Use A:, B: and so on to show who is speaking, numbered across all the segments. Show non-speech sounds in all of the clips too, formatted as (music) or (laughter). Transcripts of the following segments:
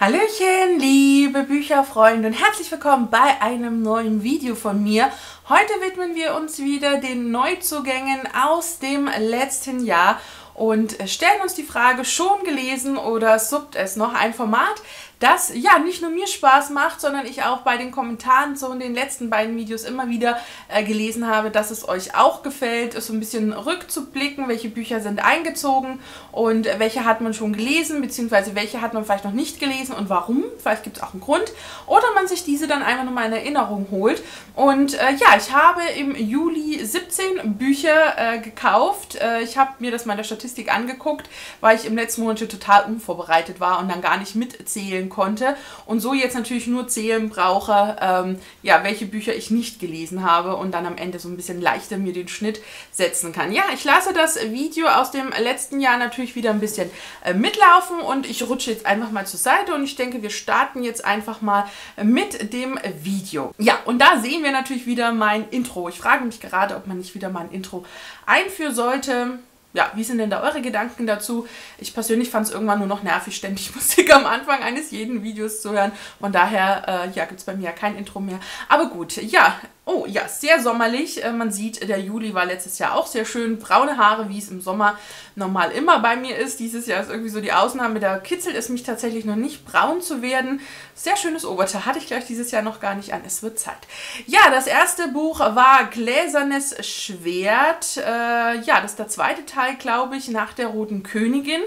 A: Hallöchen, liebe Bücherfreunde und herzlich willkommen bei einem neuen Video von mir. Heute widmen wir uns wieder den Neuzugängen aus dem letzten Jahr und stellen uns die Frage, schon gelesen oder suppt es noch ein Format, das ja nicht nur mir Spaß macht, sondern ich auch bei den Kommentaren in den letzten beiden Videos immer wieder äh, gelesen habe, dass es euch auch gefällt, so ein bisschen rückzublicken, welche Bücher sind eingezogen und welche hat man schon gelesen, beziehungsweise welche hat man vielleicht noch nicht gelesen und warum, vielleicht gibt es auch einen Grund, oder man sich diese dann einfach nochmal in Erinnerung holt. Und äh, ja, ich habe im Juli 17 Bücher äh, gekauft. Äh, ich habe mir das mal in der Statistik angeguckt, weil ich im letzten Monat total unvorbereitet war und dann gar nicht mitzählen konnte und so jetzt natürlich nur zählen brauche, ähm, ja, welche Bücher ich nicht gelesen habe und dann am Ende so ein bisschen leichter mir den Schnitt setzen kann. Ja, ich lasse das Video aus dem letzten Jahr natürlich wieder ein bisschen äh, mitlaufen und ich rutsche jetzt einfach mal zur Seite und ich denke, wir starten jetzt einfach mal mit dem Video. Ja, und da sehen wir natürlich wieder mein Intro. Ich frage mich gerade, ob man nicht wieder mal ein Intro einführen sollte ja, wie sind denn da eure Gedanken dazu? Ich persönlich fand es irgendwann nur noch nervig, ständig (laughs) Musik am Anfang eines jeden Videos zu hören. Von daher, äh, ja, gibt es bei mir ja kein Intro mehr. Aber gut, ja, Oh ja, sehr sommerlich. Äh, man sieht, der Juli war letztes Jahr auch sehr schön. Braune Haare, wie es im Sommer normal immer bei mir ist. Dieses Jahr ist irgendwie so die Ausnahme. Da kitzelt es mich tatsächlich noch nicht, braun zu werden. Sehr schönes Oberteil. Hatte ich gleich dieses Jahr noch gar nicht an. Es wird Zeit. Ja, das erste Buch war Gläsernes Schwert. Äh, ja, das ist der zweite Teil, glaube ich, nach der Roten Königin.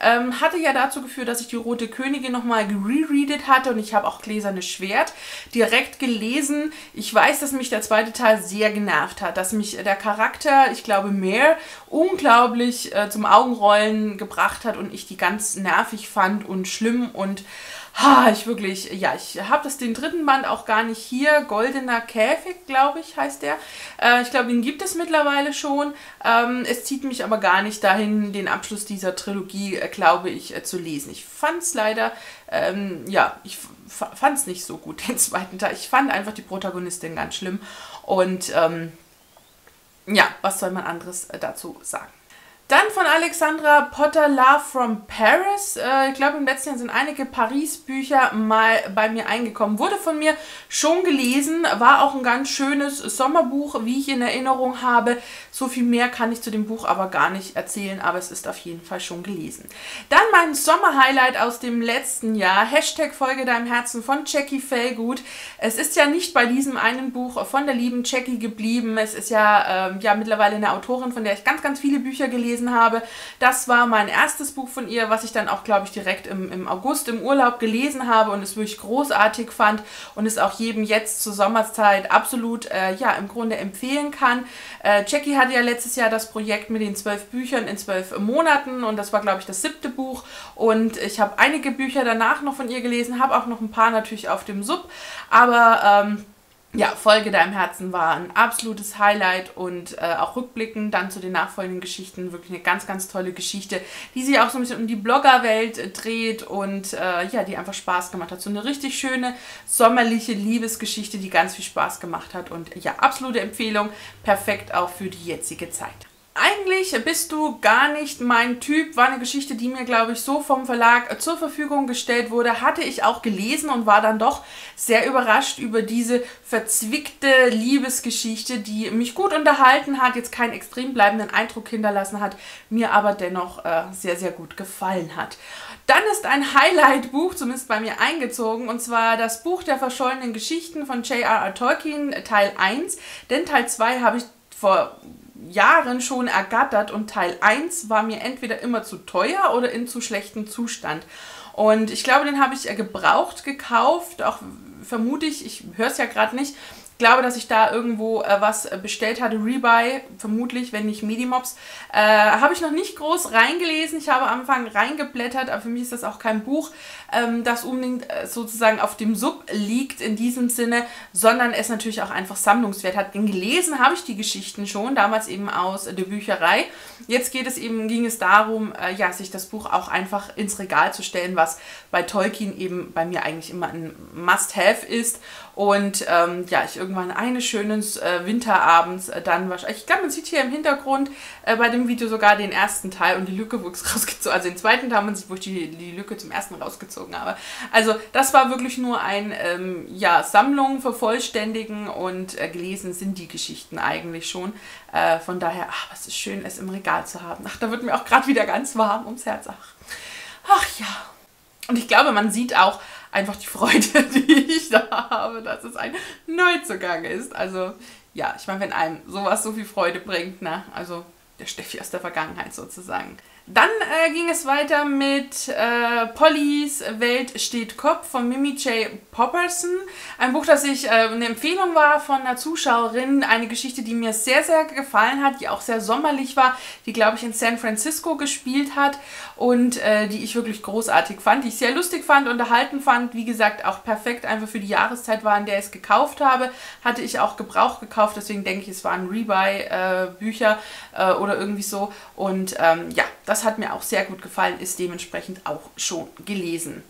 A: Ähm, hatte ja dazu geführt, dass ich die Rote Königin nochmal gerereadet hatte und ich habe auch Gläsernes Schwert direkt gelesen. Ich weiß, dass mich der zweite Teil sehr genervt hat, dass mich der Charakter, ich glaube mehr, unglaublich äh, zum Augenrollen gebracht hat und ich die ganz nervig fand und schlimm und ha, ich wirklich, ja, ich habe das den dritten Band auch gar nicht hier. Goldener Käfig, glaube ich, heißt der. Äh, ich glaube, den gibt es mittlerweile schon. Ähm, es zieht mich aber gar nicht dahin, den Abschluss dieser Trilogie, äh, glaube ich, äh, zu lesen. Ich fand es leider, ähm, ja, ich fand es nicht so gut, (laughs) den zweiten Teil. Ich fand einfach die Protagonistin ganz schlimm. Und ähm, ja, was soll man anderes äh, dazu sagen? Dann von Alexandra Potter Love from Paris. Äh, ich glaube, im letzten Jahr sind einige Paris-Bücher mal bei mir eingekommen. Wurde von mir schon gelesen, war auch ein ganz schönes Sommerbuch, wie ich in Erinnerung habe. So viel mehr kann ich zu dem Buch aber gar nicht erzählen, aber es ist auf jeden Fall schon gelesen. Dann mein Sommer-Highlight aus dem letzten Jahr. Hashtag Folge deinem Herzen von Jackie Fellgut. Es ist ja nicht bei diesem einen Buch von der lieben Jackie geblieben. Es ist ja, ähm, ja mittlerweile eine Autorin, von der ich ganz, ganz viele Bücher gelesen gelesen habe. Das war mein erstes Buch von ihr, was ich dann auch, glaube ich, direkt im, im August im Urlaub gelesen habe und es wirklich großartig fand und es auch jedem jetzt zur Sommerzeit absolut, äh, ja, im Grunde empfehlen kann. Äh, Jackie hatte ja letztes Jahr das Projekt mit den zwölf Büchern in zwölf Monaten und das war, glaube ich, das siebte Buch und ich habe einige Bücher danach noch von ihr gelesen, habe auch noch ein paar natürlich auf dem Sub, aber... Ähm, ja, Folge deinem Herzen war ein absolutes Highlight und äh, auch rückblickend dann zu den nachfolgenden Geschichten wirklich eine ganz, ganz tolle Geschichte, die sich auch so ein bisschen um die Bloggerwelt äh, dreht und äh, ja, die einfach Spaß gemacht hat. So eine richtig schöne sommerliche Liebesgeschichte, die ganz viel Spaß gemacht hat und ja, absolute Empfehlung, perfekt auch für die jetzige Zeit. Eigentlich bist du gar nicht mein Typ, war eine Geschichte, die mir, glaube ich, so vom Verlag zur Verfügung gestellt wurde, hatte ich auch gelesen und war dann doch sehr überrascht über diese verzwickte Liebesgeschichte, die mich gut unterhalten hat, jetzt keinen extrem bleibenden Eindruck hinterlassen hat, mir aber dennoch äh, sehr, sehr gut gefallen hat. Dann ist ein Highlight-Buch, zumindest bei mir eingezogen, und zwar das Buch der verschollenen Geschichten von J.R.R. Tolkien, Teil 1, denn Teil 2 habe ich vor Jahren schon ergattert und Teil 1 war mir entweder immer zu teuer oder in zu schlechtem Zustand. Und ich glaube, den habe ich gebraucht gekauft, auch vermute ich, ich höre es ja gerade nicht, ich glaube, dass ich da irgendwo äh, was bestellt hatte, Rebuy, vermutlich, wenn nicht Medimobs. Äh, habe ich noch nicht groß reingelesen. Ich habe am Anfang reingeblättert, aber für mich ist das auch kein Buch, ähm, das unbedingt äh, sozusagen auf dem Sub liegt in diesem Sinne, sondern es natürlich auch einfach Sammlungswert hat. Denn gelesen habe ich die Geschichten schon, damals eben aus der Bücherei. Jetzt geht es eben, ging es darum, äh, ja, sich das Buch auch einfach ins Regal zu stellen, was bei Tolkien eben bei mir eigentlich immer ein Must-Have ist. Und ähm, ja, ich irgendwann eines schönen äh, Winterabends äh, dann wahrscheinlich. Ich glaube, man sieht hier im Hintergrund äh, bei dem Video sogar den ersten Teil und die Lücke, wo ich es rausgezogen also den zweiten Teil, man sieht, wo ich die, die Lücke zum ersten rausgezogen habe. Also das war wirklich nur ein, ähm, ja, Sammlung vervollständigen und äh, gelesen sind die Geschichten eigentlich schon. Äh, von daher, ach, was ist schön, es im Regal zu haben. Ach, da wird mir auch gerade wieder ganz warm ums Herz. Ach, ach ja. Und ich glaube, man sieht auch, einfach die Freude, (laughs) die ich da habe, dass es ein Neuzugang ist. Also ja, ich meine, wenn einem sowas so viel Freude bringt, ne? also der Steffi aus der Vergangenheit sozusagen. Dann äh, ging es weiter mit äh, Pollys Welt steht Kopf von Mimi J. Popperson. Ein Buch, das ich äh, eine Empfehlung war von einer Zuschauerin. Eine Geschichte, die mir sehr, sehr gefallen hat, die auch sehr sommerlich war, die, glaube ich, in San Francisco gespielt hat und äh, die ich wirklich großartig fand, die ich sehr lustig fand, unterhalten fand. Wie gesagt, auch perfekt einfach für die Jahreszeit war, in der ich es gekauft habe. Hatte ich auch Gebrauch gekauft, deswegen denke ich, es waren Rebuy-Bücher äh, oder irgendwie so. Und ähm, ja, das das hat mir auch sehr gut gefallen, ist dementsprechend auch schon gelesen.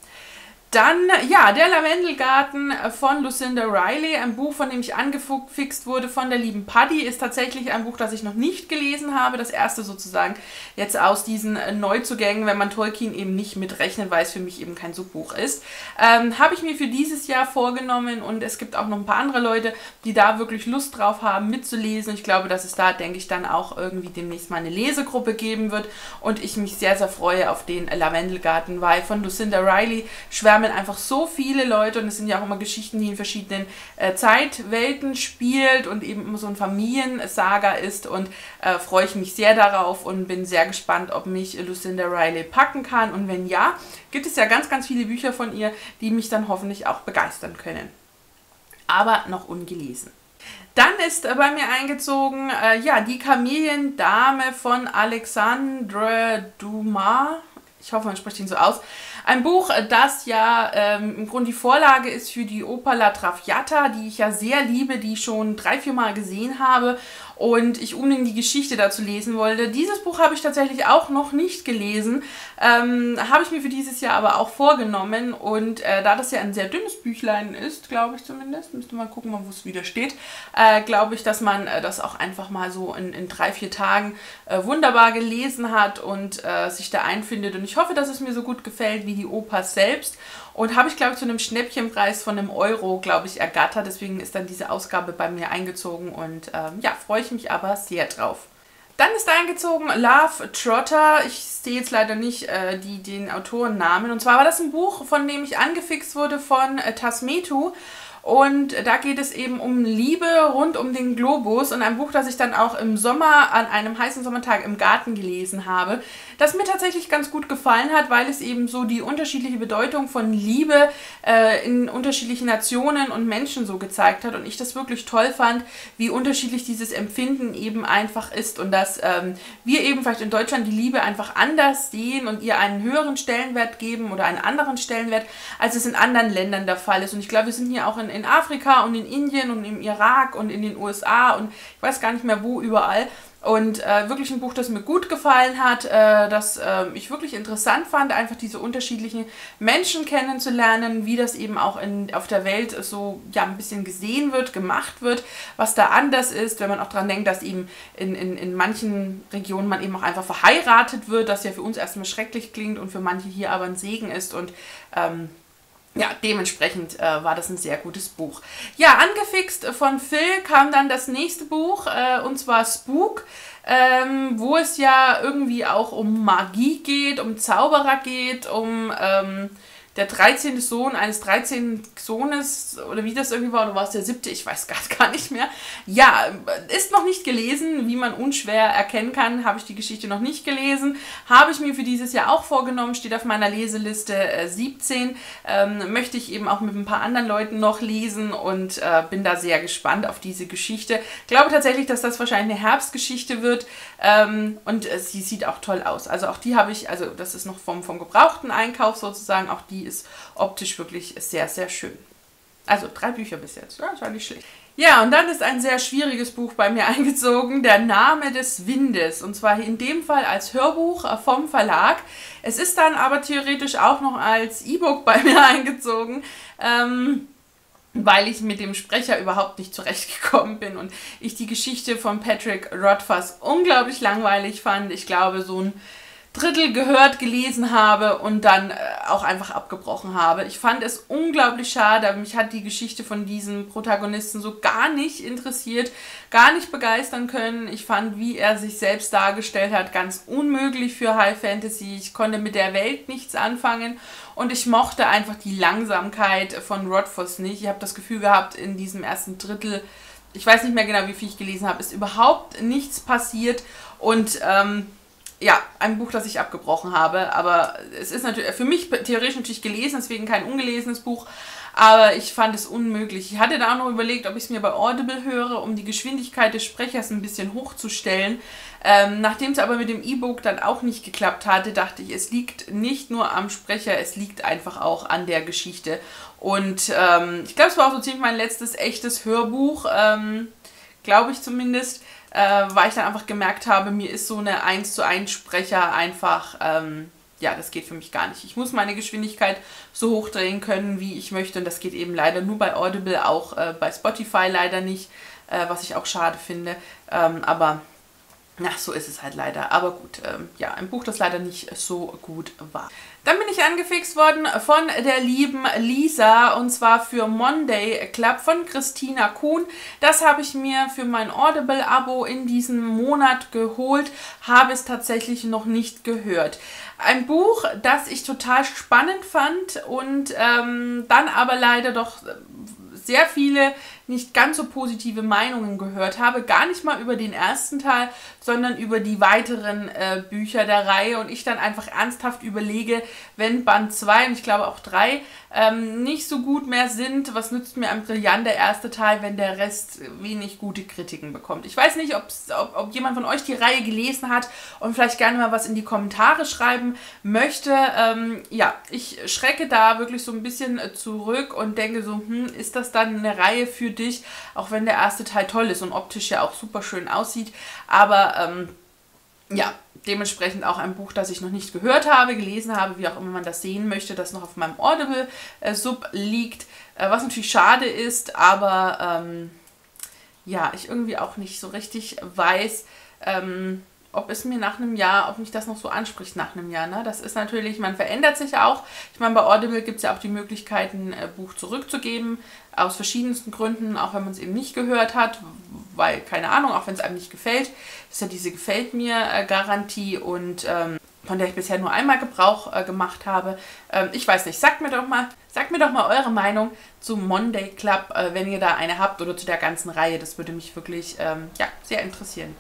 A: Dann, ja, Der Lavendelgarten von Lucinda Riley, ein Buch, von dem ich angefixt wurde von der lieben Paddy, ist tatsächlich ein Buch, das ich noch nicht gelesen habe. Das erste sozusagen jetzt aus diesen Neuzugängen, wenn man Tolkien eben nicht mitrechnet, weil es für mich eben kein Subbuch ist. Ähm, habe ich mir für dieses Jahr vorgenommen und es gibt auch noch ein paar andere Leute, die da wirklich Lust drauf haben, mitzulesen. Ich glaube, dass es da, denke ich, dann auch irgendwie demnächst mal eine Lesegruppe geben wird und ich mich sehr, sehr freue auf den Lavendelgarten, weil von Lucinda Riley schwärme sammeln einfach so viele Leute und es sind ja auch immer Geschichten, die in verschiedenen äh, Zeitwelten spielt und eben immer so ein Familiensaga ist und äh, freue ich mich sehr darauf und bin sehr gespannt, ob mich Lucinda Riley packen kann und wenn ja, gibt es ja ganz, ganz viele Bücher von ihr, die mich dann hoffentlich auch begeistern können. Aber noch ungelesen. Dann ist bei mir eingezogen, äh, ja, die Kameliendame von Alexandre Dumas. Ich hoffe, man spricht ihn so aus. Ein Buch, das ja ähm, im Grunde die Vorlage ist für die Oper La Traviata, die ich ja sehr liebe, die ich schon drei, vier Mal gesehen habe und ich unbedingt die Geschichte dazu lesen wollte. Dieses Buch habe ich tatsächlich auch noch nicht gelesen, ähm, habe ich mir für dieses Jahr aber auch vorgenommen und äh, da das ja ein sehr dünnes Büchlein ist, glaube ich zumindest, müsste mal gucken, wo es wieder steht, äh, glaube ich, dass man äh, das auch einfach mal so in, in drei, vier Tagen äh, wunderbar gelesen hat und äh, sich da einfindet und ich hoffe, dass es mir so gut gefällt wie die Oper selbst und habe ich, glaube ich, zu einem Schnäppchenpreis von einem Euro, glaube ich, ergattert. Deswegen ist dann diese Ausgabe bei mir eingezogen und ähm, ja, freue ich mich aber sehr drauf. Dann ist eingezogen Love Trotter. Ich sehe jetzt leider nicht äh, die, den Autorennamen. Und zwar war das ein Buch, von dem ich angefixt wurde von äh, Tasmetu. Und da geht es eben um Liebe rund um den Globus und ein Buch, das ich dann auch im Sommer an einem heißen Sommertag im Garten gelesen habe, das mir tatsächlich ganz gut gefallen hat, weil es eben so die unterschiedliche Bedeutung von Liebe äh, in unterschiedlichen Nationen und Menschen so gezeigt hat und ich das wirklich toll fand, wie unterschiedlich dieses Empfinden eben einfach ist und dass ähm, wir eben vielleicht in Deutschland die Liebe einfach anders sehen und ihr einen höheren Stellenwert geben oder einen anderen Stellenwert, als es in anderen Ländern der Fall ist. Und ich glaube, wir sind hier auch in in Afrika und in Indien und im Irak und in den USA und ich weiß gar nicht mehr wo überall. Und äh, wirklich ein Buch, das mir gut gefallen hat, äh, das äh, ich wirklich interessant fand, einfach diese unterschiedlichen Menschen kennenzulernen, wie das eben auch in, auf der Welt so ja, ein bisschen gesehen wird, gemacht wird, was da anders ist, wenn man auch daran denkt, dass eben in, in, in manchen Regionen man eben auch einfach verheiratet wird, das ja für uns erstmal schrecklich klingt und für manche hier aber ein Segen ist. Und ähm, ja, dementsprechend äh, war das ein sehr gutes Buch. Ja, angefixt von Phil kam dann das nächste Buch, äh, und zwar Spook, ähm, wo es ja irgendwie auch um Magie geht, um Zauberer geht, um... Ähm, der 13. Sohn eines 13. Sohnes, oder wie das irgendwie war, oder war es der siebte, ich weiß gar, (laughs) gar nicht mehr. Ja, ist noch nicht gelesen, wie man unschwer erkennen kann, habe ich die Geschichte noch nicht gelesen. Habe ich mir für dieses Jahr auch vorgenommen, steht auf meiner Leseliste äh, 17. Ähm, möchte ich eben auch mit ein paar anderen Leuten noch lesen und äh, bin da sehr gespannt auf diese Geschichte. Glaube tatsächlich, dass das wahrscheinlich eine Herbstgeschichte wird ähm, und äh, sie sieht auch toll aus. Also auch die habe ich, also das ist noch vom, vom gebrauchten Einkauf sozusagen, auch die ist optisch wirklich sehr, sehr schön. Also drei Bücher bis jetzt, ja, das war nicht schlecht. Ja, und dann ist ein sehr schwieriges Buch bei mir (laughs) eingezogen, Der Name des Windes. Und zwar in dem Fall als Hörbuch äh, vom Verlag. Es ist dann aber theoretisch auch noch als E-Book bei (laughs) mir eingezogen. Ähm, weil ich mit dem Sprecher überhaupt nicht zurechtgekommen bin und ich die Geschichte von Patrick Rothfuss unglaublich langweilig fand. Ich glaube, so ein Drittel gehört, gelesen habe und dann äh, auch einfach abgebrochen habe. Ich fand es unglaublich schade. Mich hat die Geschichte von diesem Protagonisten so gar nicht interessiert, gar nicht begeistern können. Ich fand, wie er sich selbst dargestellt hat, ganz unmöglich für High Fantasy. Ich konnte mit der Welt nichts anfangen und ich mochte einfach die Langsamkeit von Rodfoss nicht. Ich habe das Gefühl gehabt, in diesem ersten Drittel, ich weiß nicht mehr genau, wie viel ich gelesen habe, ist überhaupt nichts passiert und ähm, ja, ein Buch, das ich abgebrochen habe. Aber es ist natürlich für mich theoretisch natürlich gelesen, deswegen kein ungelesenes Buch. Aber ich fand es unmöglich. Ich hatte da auch noch überlegt, ob ich es mir bei Audible höre, um die Geschwindigkeit des Sprechers ein bisschen hochzustellen. Ähm, Nachdem es aber mit dem E-Book dann auch nicht geklappt hatte, dachte ich, es liegt nicht nur am Sprecher, es liegt einfach auch an der Geschichte. Und ähm, ich glaube, es war auch so ziemlich mein letztes echtes Hörbuch, ähm, glaube ich zumindest äh, weil ich dann einfach gemerkt habe, mir ist so eine 1 zu 1 Sprecher einfach, ähm, ja, das geht für mich gar nicht. Ich muss meine Geschwindigkeit so hochdrehen können, wie ich möchte und das geht eben leider nur bei Audible, auch äh, bei Spotify leider nicht, äh, was ich auch schade finde. Ähm, aber na, so ist es halt leider. Aber gut, ähm, ja, ein Buch, das leider nicht so gut war. Dann bin ich angefixt worden von der lieben Lisa und zwar für Monday Club von Christina Kuhn. Das habe ich mir für mein Audible-Abo in diesem Monat geholt, habe es tatsächlich noch nicht gehört. Ein Buch, das ich total spannend fand und ähm, dann aber leider doch sehr viele nicht ganz so positive Meinungen gehört habe. Gar nicht mal über den ersten Teil, sondern über die weiteren äh, Bücher der Reihe. Und ich dann einfach ernsthaft überlege, wenn Band 2 und ich glaube auch 3 ähm, nicht so gut mehr sind, was nützt mir am Brillant der erste Teil, wenn der Rest wenig gute Kritiken bekommt. Ich weiß nicht, ob, ob jemand von euch die Reihe gelesen hat und vielleicht gerne mal was in die Kommentare schreiben möchte. Ähm, ja, ich schrecke da wirklich so ein bisschen zurück und denke so, hm, ist das dann eine Reihe für dich, auch wenn der erste Teil toll ist und optisch ja auch super schön aussieht. Aber ähm, ja, dementsprechend auch ein Buch, das ich noch nicht gehört habe, gelesen habe, wie auch immer man das sehen möchte, das noch auf meinem Audible-Sub äh, liegt, äh, was natürlich schade ist, aber ähm, ja, ich irgendwie auch nicht so richtig weiß, ähm, ob es mir nach einem Jahr, ob mich das noch so anspricht nach einem Jahr. Ne? Das ist natürlich, man verändert sich auch. Ich meine, bei Audible gibt es ja auch die Möglichkeit, ein äh, Buch zurückzugeben, aus verschiedensten Gründen, auch wenn man es eben nicht gehört hat, weil, keine Ahnung, auch wenn es einem nicht gefällt. Ist ja diese Gefällt mir äh, Garantie und ähm, von der ich bisher nur einmal Gebrauch äh, gemacht habe. Ähm, ich weiß nicht, sagt mir doch mal, sagt mir doch mal eure Meinung zum Monday Club, äh, wenn ihr da eine habt oder zu der ganzen Reihe. Das würde mich wirklich ähm, ja, sehr interessieren.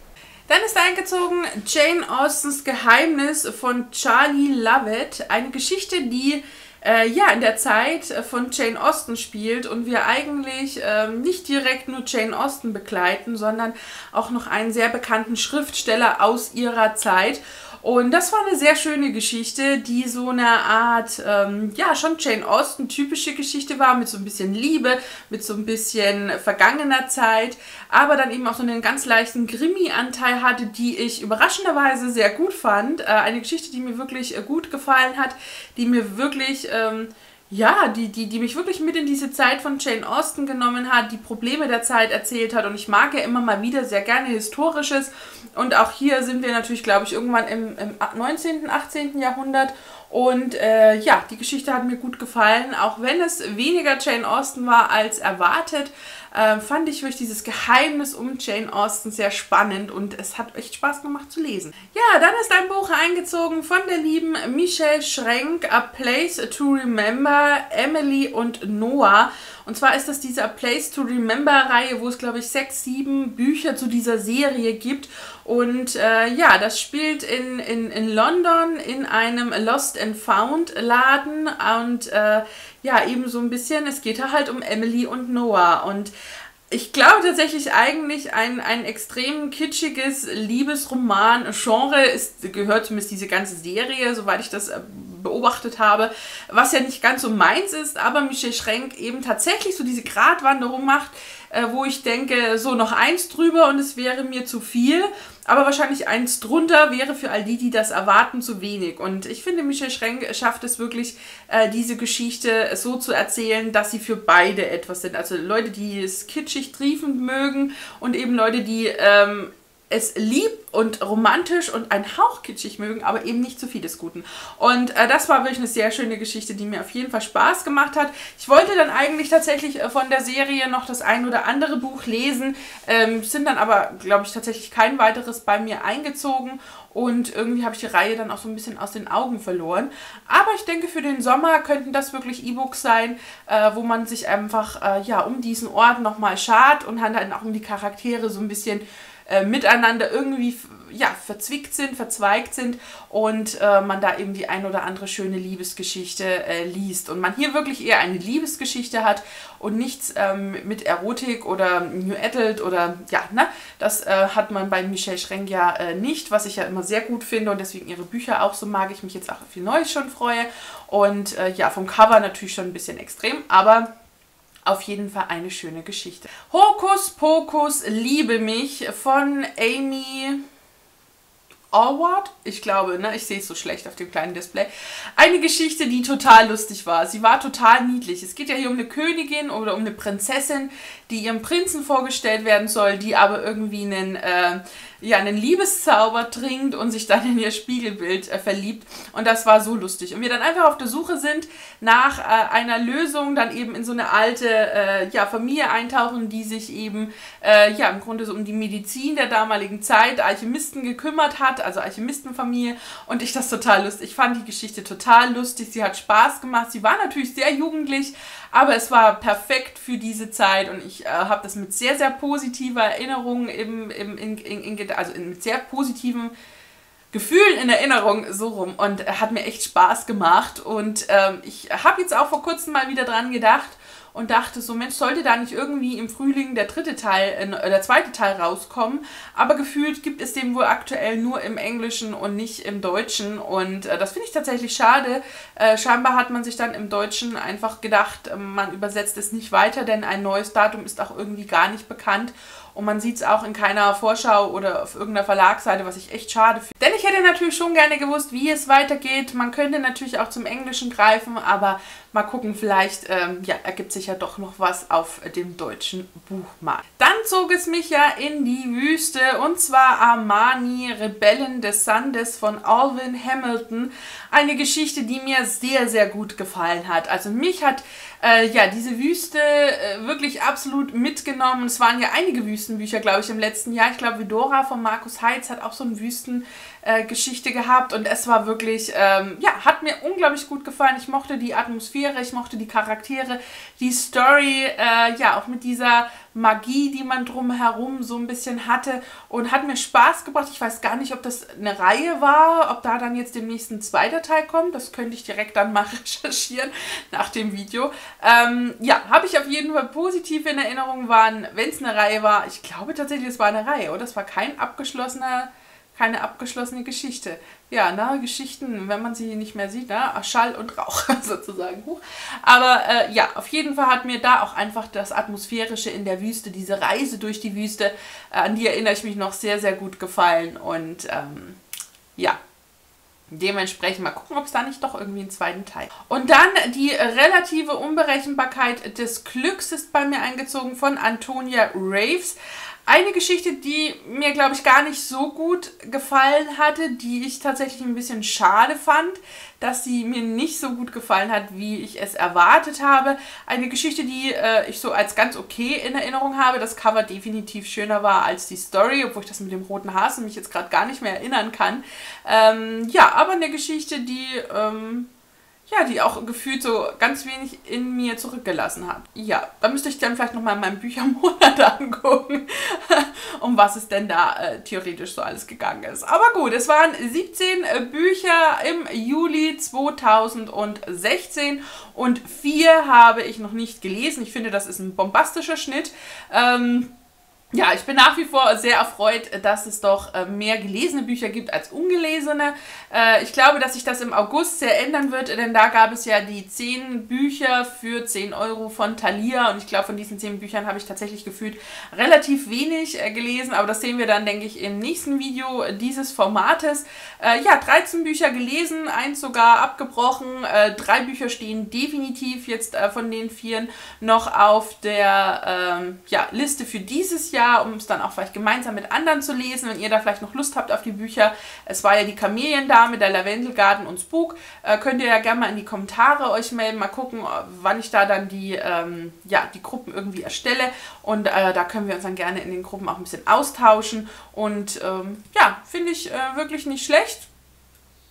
A: Dann ist eingezogen Jane Austens Geheimnis von Charlie Lovett. Eine Geschichte, die äh, ja in der Zeit von Jane Austen spielt und wir eigentlich äh, nicht direkt nur Jane Austen begleiten, sondern auch noch einen sehr bekannten Schriftsteller aus ihrer Zeit. Und das war eine sehr schöne Geschichte, die so eine Art, ähm, ja, schon Jane Austen typische Geschichte war, mit so ein bisschen Liebe, mit so ein bisschen vergangener Zeit, aber dann eben auch so einen ganz leichten Grimmi-Anteil hatte, die ich überraschenderweise sehr gut fand. Äh, eine Geschichte, die mir wirklich äh, gut gefallen hat, die mir wirklich... Ähm, ja, die, die, die mich wirklich mit in diese Zeit von Jane Austen genommen hat, die Probleme der Zeit erzählt hat. Und ich mag ja immer mal wieder sehr gerne Historisches. Und auch hier sind wir natürlich, glaube ich, irgendwann im, im 19., 18. Jahrhundert. Und äh, ja, die Geschichte hat mir gut gefallen, auch wenn es weniger Jane Austen war als erwartet äh, fand ich wirklich dieses Geheimnis um Jane Austen sehr spannend und es hat echt Spaß gemacht zu lesen. Ja, dann ist ein Buch eingezogen von der lieben Michelle Schrenk, A Place to Remember, Emily und Noah. Und zwar ist das diese A Place to Remember Reihe, wo es glaube ich sechs, sieben Bücher zu dieser Serie gibt. Und äh, ja, das spielt in, in, in London in einem Lost and Found Laden und äh, ja, eben so ein bisschen, es geht halt um Emily und Noah. Und ich glaube tatsächlich eigentlich ein, ein extrem kitschiges Liebesroman-Genre ist, gehört zumindest diese ganze Serie, soweit ich das äh, beobachtet habe, was ja nicht ganz so meins ist, aber Michel Schrenk eben tatsächlich so diese Gratwanderung macht, äh, wo ich denke, so noch eins drüber und es wäre mir zu viel, aber wahrscheinlich eins drunter wäre für all die, die das erwarten, zu wenig. Und ich finde, Michel Schrenk schafft es wirklich, äh, diese Geschichte so zu erzählen, dass sie für beide etwas sind. Also Leute, die es kitschig triefend mögen und eben Leute, die ähm, es lieb und romantisch und ein Hauch kitschig mögen, aber eben nicht zu viel des Guten. Und äh, das war wirklich eine sehr schöne Geschichte, die mir auf jeden Fall Spaß gemacht hat. Ich wollte dann eigentlich tatsächlich äh, von der Serie noch das ein oder andere Buch lesen, ähm, sind dann aber, glaube ich, tatsächlich kein weiteres bei mir eingezogen und irgendwie habe ich die Reihe dann auch so ein bisschen aus den Augen verloren. Aber ich denke, für den Sommer könnten das wirklich E-Books sein, äh, wo man sich einfach äh, ja, um diesen Ort nochmal schart und dann auch um die Charaktere so ein bisschen äh, miteinander irgendwie ja, verzwickt sind, verzweigt sind und äh, man da eben die ein oder andere schöne Liebesgeschichte äh, liest. Und man hier wirklich eher eine Liebesgeschichte hat und nichts ähm, mit Erotik oder New Adult oder ja, ne, das äh, hat man bei Michelle Schrenk ja äh, nicht, was ich ja immer sehr gut finde und deswegen ihre Bücher auch so mag ich mich jetzt auch auf viel Neues schon freue. Und äh, ja, vom Cover natürlich schon ein bisschen extrem, aber auf jeden Fall eine schöne Geschichte. Hokus Pokus Liebe mich von Amy Allward, ich glaube, ne, ich sehe es so schlecht auf dem kleinen Display. Eine Geschichte, die total lustig war. Sie war total niedlich. Es geht ja hier um eine Königin oder um eine Prinzessin, die ihrem Prinzen vorgestellt werden soll, die aber irgendwie einen, äh, ja, einen Liebeszauber trinkt und sich dann in ihr Spiegelbild äh, verliebt. Und das war so lustig. Und wir dann einfach auf der Suche sind nach äh, einer Lösung, dann eben in so eine alte äh, ja, Familie eintauchen, die sich eben äh, ja, im Grunde so um die Medizin der damaligen Zeit, Alchemisten gekümmert hat, also Alchemistenfamilie. Und ich das total lustig. Ich fand die Geschichte total lustig. Sie hat Spaß gemacht. Sie war natürlich sehr jugendlich, aber es war perfekt für diese Zeit und ich äh, habe das mit sehr, sehr positiver Erinnerung, im, im, in, in, in, also mit sehr positiven Gefühlen in Erinnerung so rum und hat mir echt Spaß gemacht. Und ähm, ich habe jetzt auch vor kurzem mal wieder dran gedacht und dachte so, Mensch, sollte da nicht irgendwie im Frühling der dritte Teil, äh, der zweite Teil rauskommen. Aber gefühlt gibt es den wohl aktuell nur im Englischen und nicht im Deutschen. Und äh, das finde ich tatsächlich schade. Äh, scheinbar hat man sich dann im Deutschen einfach gedacht, äh, man übersetzt es nicht weiter, denn ein neues Datum ist auch irgendwie gar nicht bekannt. Und man sieht es auch in keiner Vorschau oder auf irgendeiner Verlagsseite, was ich echt schade finde. Denn ich hätte natürlich schon gerne gewusst, wie es weitergeht. Man könnte natürlich auch zum Englischen greifen, aber mal gucken, vielleicht ähm, ja, ergibt sich ja doch noch was auf dem deutschen Buchmarkt. Dann zog es mich ja in die Wüste und zwar Armani, Rebellen des Sandes von Alvin Hamilton. Eine Geschichte, die mir sehr, sehr gut gefallen hat. Also mich hat äh, ja diese Wüste äh, wirklich absolut mitgenommen. Es waren ja einige Wüstenbücher, glaube ich, im letzten Jahr. Ich glaube, Vidora von Markus Heitz hat auch so eine Wüstengeschichte äh, gehabt und es war wirklich, ähm, ja, hat mir unglaublich gut gefallen. Ich mochte die Atmosphäre, ich mochte die Charaktere, die Story, äh, ja, auch mit dieser Magie, die man drumherum so ein bisschen hatte und hat mir Spaß gebracht. Ich weiß gar nicht, ob das eine Reihe war, ob da dann jetzt demnächst ein zweiter Teil kommt. Das könnte ich direkt dann mal (laughs) recherchieren nach dem Video. Ähm, ja, habe ich auf jeden Fall positiv in Erinnerung, waren, wenn es eine Reihe war, ich glaube tatsächlich, es war eine Reihe, oder? Es war kein abgeschlossener keine abgeschlossene Geschichte. Ja, nahe Geschichten, wenn man sie nicht mehr sieht, ne? Schall und Rauch (laughs) sozusagen. Aber äh, ja, auf jeden Fall hat mir da auch einfach das Atmosphärische in der Wüste, diese Reise durch die Wüste, äh, an die erinnere ich mich noch sehr, sehr gut gefallen. Und ähm, ja, Dementsprechend mal gucken, ob es da nicht doch irgendwie einen zweiten Teil. Und dann die relative Unberechenbarkeit des Glücks ist bei mir eingezogen von Antonia Raves. Eine Geschichte, die mir, glaube ich, gar nicht so gut gefallen hatte, die ich tatsächlich ein bisschen schade fand, dass sie mir nicht so gut gefallen hat, wie ich es erwartet habe. Eine Geschichte, die äh, ich so als ganz okay in Erinnerung habe. Das Cover definitiv schöner war als die Story, obwohl ich das mit dem roten Hasen mich jetzt gerade gar nicht mehr erinnern kann. Ähm, ja, aber eine Geschichte, die ähm, ja, die auch gefühlt so ganz wenig in mir zurückgelassen hat. Ja, da müsste ich dann vielleicht nochmal in meinem Büchermonat (laughs) angucken, um was es denn da äh, theoretisch so alles gegangen ist. Aber gut, es waren 17 äh, Bücher im Juli 2016 und vier habe ich noch nicht gelesen. Ich finde, das ist ein bombastischer Schnitt. Ähm, ja, ich bin nach wie vor sehr erfreut, dass es doch äh, mehr gelesene Bücher gibt als ungelesene. Äh, ich glaube, dass sich das im August sehr ändern wird, denn da gab es ja die 10 Bücher für 10 Euro von Thalia und ich glaube, von diesen 10 Büchern habe ich tatsächlich gefühlt relativ wenig äh, gelesen, aber das sehen wir dann, denke ich, im nächsten Video dieses Formates. Ja, 13 Bücher gelesen, eins sogar abgebrochen, drei Bücher stehen definitiv jetzt von den vieren noch auf der ähm, ja, Liste für dieses Jahr Jahr, um es dann auch vielleicht gemeinsam mit anderen zu lesen, wenn ihr da vielleicht noch Lust habt auf die Bücher. Es war ja die Kameliendame, der Lavendelgarten und Spook. Äh, könnt ihr ja gerne mal in die Kommentare euch melden, mal gucken, wann ich da dann die, ähm, ja, die Gruppen irgendwie erstelle. Und äh, da können wir uns dann gerne in den Gruppen auch ein bisschen austauschen. Und ähm, ja, finde ich äh, wirklich nicht schlecht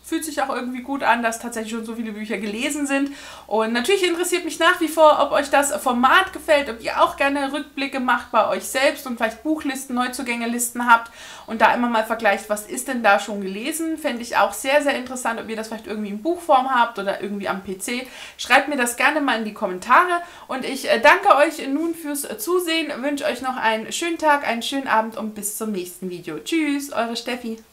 A: fühlt sich auch irgendwie gut an, dass tatsächlich schon so viele Bücher gelesen sind. Und natürlich interessiert mich nach wie vor, ob euch das Format gefällt, ob ihr auch gerne Rückblicke macht bei euch selbst und vielleicht Buchlisten, Neuzugängelisten habt und da immer mal vergleicht, was ist denn da schon gelesen. Fände ich auch sehr, sehr interessant, ob ihr das vielleicht irgendwie in Buchform habt oder irgendwie am PC. Schreibt mir das gerne mal in die Kommentare und ich äh, danke euch nun fürs Zusehen, wünsche euch noch einen schönen Tag, einen schönen Abend und bis zum nächsten Video. Tschüss, eure Steffi.